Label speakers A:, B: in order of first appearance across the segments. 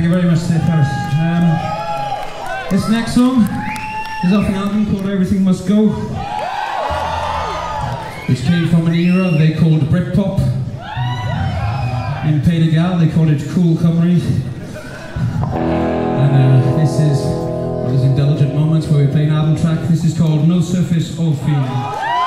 A: Thank you very much, Paris. Um, this next song is off an album called Everything Must Go, which came from an era they called Britpop. In Pays de Galles, they called it Cool Cymru. And uh, this is one of those indulgent moments where we play an album track. This is called No Surface All Feeling.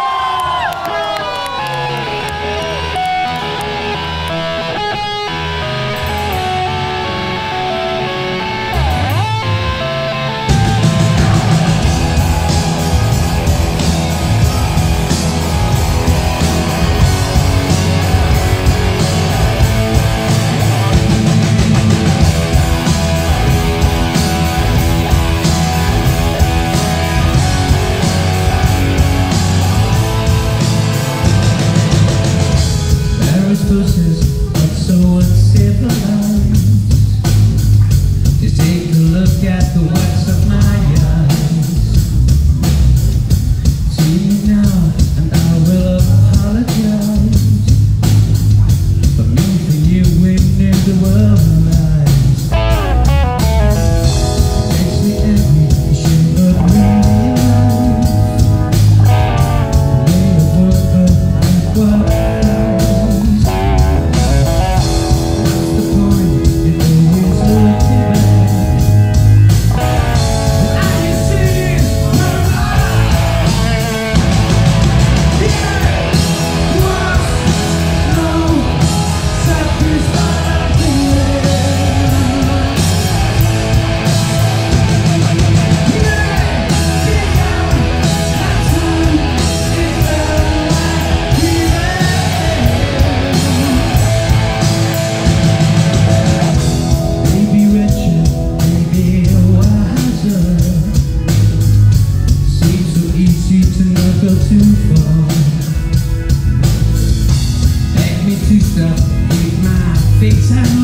A: Too far. Me to stop, leave my and